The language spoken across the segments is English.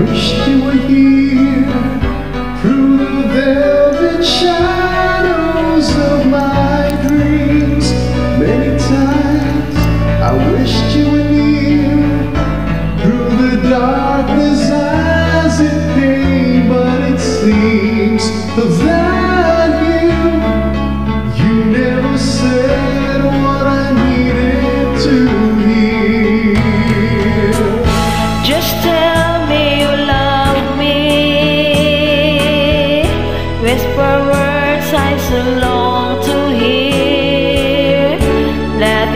wish you were here through the velvet shadows of my dreams. Many times I wished you were near through the darkness as it came, but it seemed.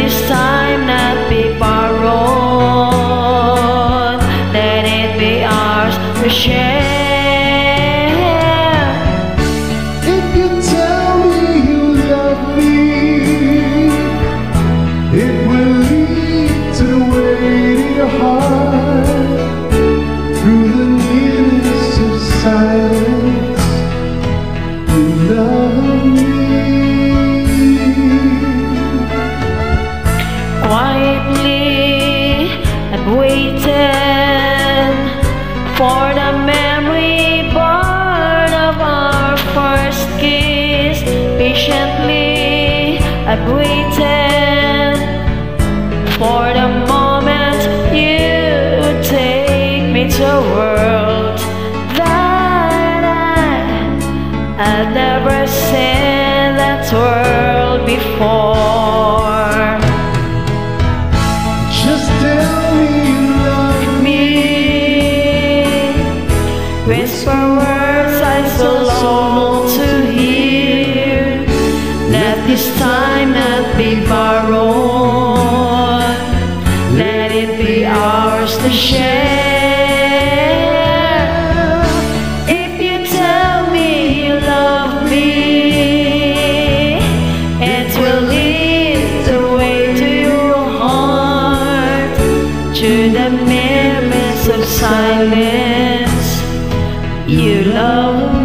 Let for the memory born of our first kiss. Patiently, I've waited for the moment you take me to a world that I had never seen that world before. Whisper words I so long to hear. Let this time not be borrowed. Let it be ours to share. If you tell me you love me, it will lead the way to your heart, to the memories of silence. You love me.